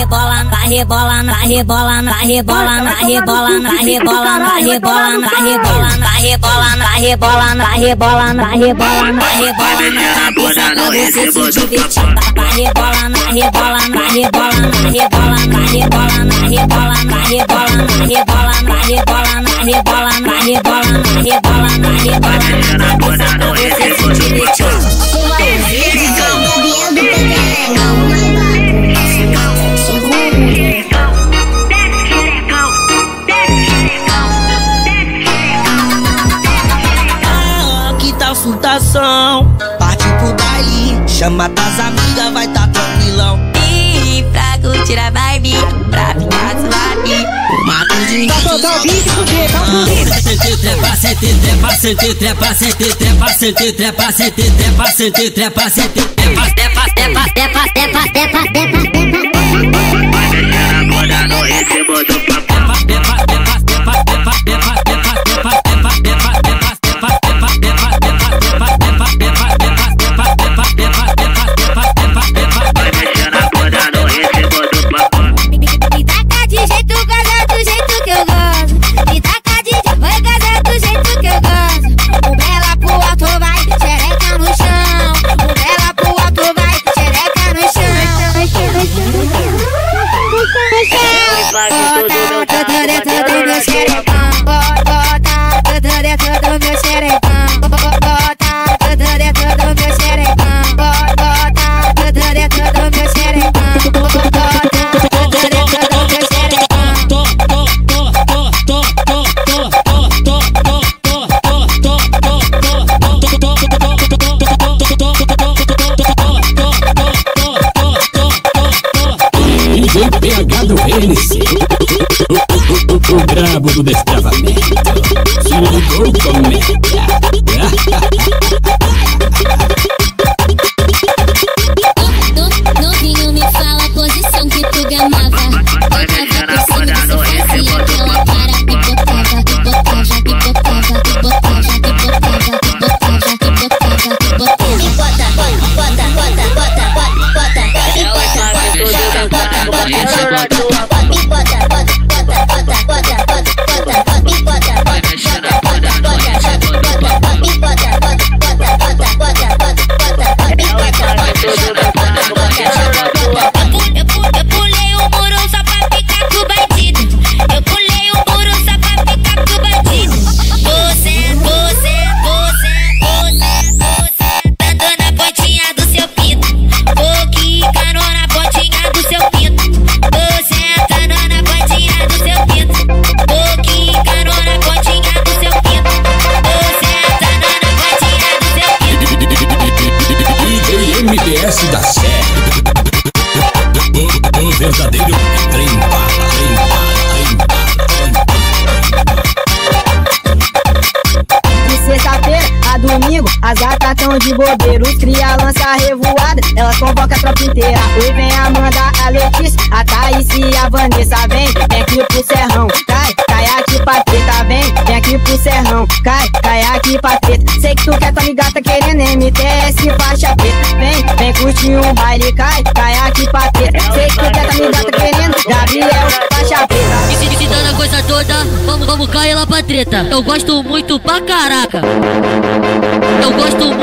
papá. Vai rebolando, vai rebolando, vai rebolando, vai rebolando, vai rebolando, vai rebolando, vai rebolando, vai rebolando, vai rebolando, vai rebolando, vai rebolando, vai rebolando, vai rebolando na cabeça pra você se divertir. Vai rebolando, vai rebolando, vai rebolando, vai rebolando, vai rebolando, vai rebolando, vai rebolando, vai rebolando, vai rebolando, vai rebolando, vai rebolando, vai rebolando, vai cabeça pra você se divertir. Ah, frutação? Parte pro baile, chama das amigas, vai tá tranquilão. E pra curtir a vibe, pra ficar suave. Uma cozinha Pra soltar o beat, beat. Sente trepa, sente trepa, sente trepa, sente trepa, sente trepa, sente trepa, sente trepa, sente trepa, trepa, o, brabo do destravamento. Se ligou, comédia. Novinho me fala a posição que tu gamava. Mexendo a bunda no ritmo do Aquela cara picotava, picotava, picotava, picotava, picotava, picotava, picotava, picotava. Vai tão de bobeira. Os cria lança revoada, elas convocam a tropa inteira. E vem a Amanda, a Letícia, a Thaís e a Vanessa. Vem, vem aqui pro serrão, cai, cai aqui pra treta. Vem, vem aqui pro serrão, cai, cai aqui pra treta. Sei que tu quer tua gata querendo MTS faixa preta. Vem, vem curtir um baile, cai, cai aqui pra treta. Sei que tu quer tua gata querendo Gabriel faixa preta. E se coisa toda, vamos, vamos cair lá pra treta. Eu gosto muito pra caraca. Eu gosto muito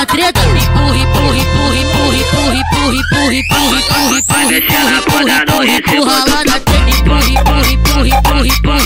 falar qual é da treta? Empurre, empurre, empurre, empurre, empurre, empurre, empurre, empurre, empurre, empurre, empurre, empurre, empurre, empurra lá na treta. Empurre, empurre, empurre, empurre, empurre, empurre, empurre, empurre, empurre, empurre,